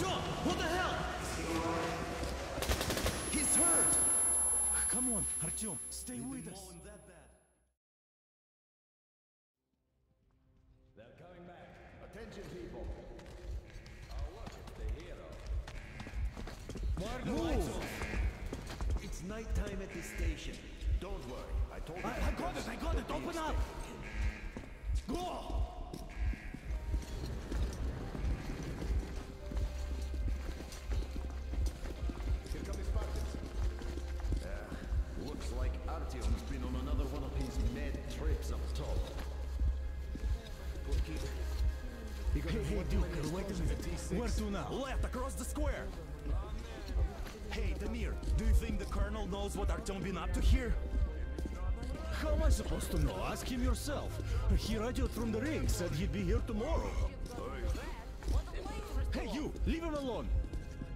Artyom! What the hell? He's hurt! Come on, Artyom, stay with us. They're coming back. Attention, people. Oh, look, it's the hero. Move! It's nighttime at the station. Don't worry, I told you. I, I got it, I got it, open up! Go! Hey, hey, Duke, wait a minute. Where to now? Left, across the square! Hey, Damir, do you think the Colonel knows what Artyom has been up to here? How am I supposed to know? Ask him yourself. He radioed from the ring, said he'd be here tomorrow. Hey, you, leave him alone.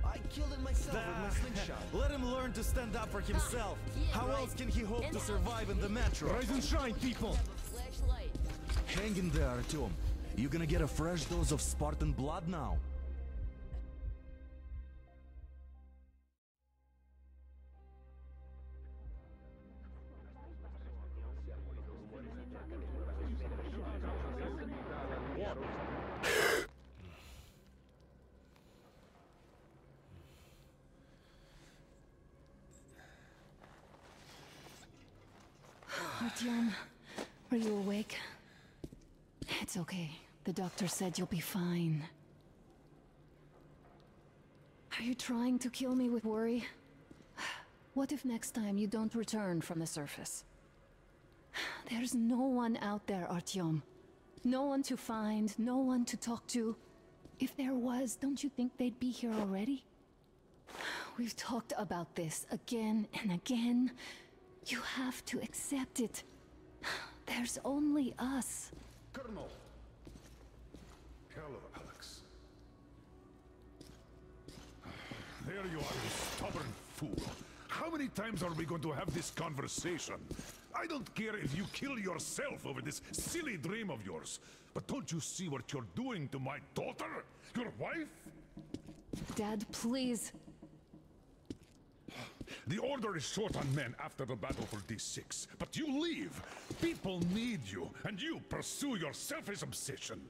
I killed it myself with my slingshot. Let him learn to stand up for himself. How else can he hope to survive in the metro? Rise and shine, people! Hang in there, Artyom. You gonna get a fresh dose of Spartan blood now. Artyom, are you awake? It's okay. The doctor said you'll be fine. Are you trying to kill me with worry? What if next time you don't return from the surface? There's no one out there, Artyom. No one to find, no one to talk to. If there was, don't you think they'd be here already? We've talked about this again and again. You have to accept it. There's only us. Colonel! Hello, Alex. There you are, you stubborn fool. How many times are we going to have this conversation? I don't care if you kill yourself over this silly dream of yours. But don't you see what you're doing to my daughter? Your wife? Dad, please. The Order is short on men after the battle for D6, but you leave. People need you, and you pursue your selfish obsession.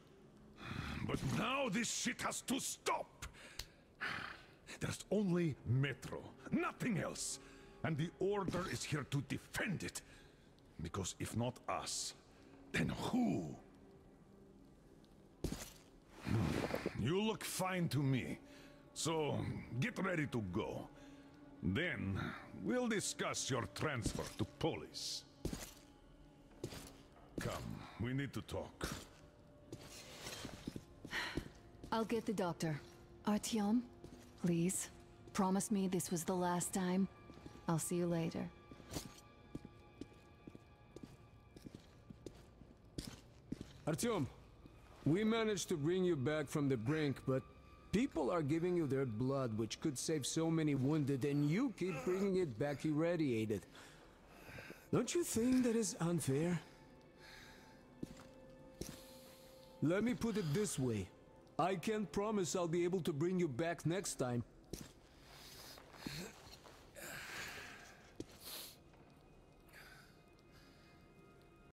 But now this shit has to stop. There's only Metro, nothing else. And the Order is here to defend it. Because if not us, then who? Hmm. You look fine to me. So, get ready to go. Then, we'll discuss your transfer to police. Come, we need to talk. I'll get the doctor. Artyom, please. Promise me this was the last time. I'll see you later. Artyom, we managed to bring you back from the brink, but people are giving you their blood, which could save so many wounded, and you keep bringing it back irradiated. Don't you think that is unfair? Let me put it this way. I can't promise I'll be able to bring you back next time,